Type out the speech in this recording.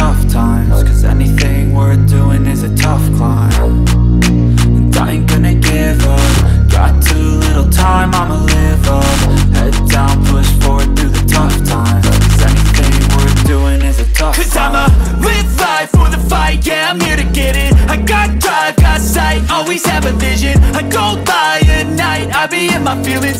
tough times Cause anything worth doing is a tough climb. And I ain't gonna give up. Got too little time, I'ma live up. Head down, push forward through the tough times Cause anything worth doing is a tough Cause climb. I'ma live life for the fight, yeah, I'm here to get it. I got drive, got sight, always have a vision. I go by at night, I be in my feelings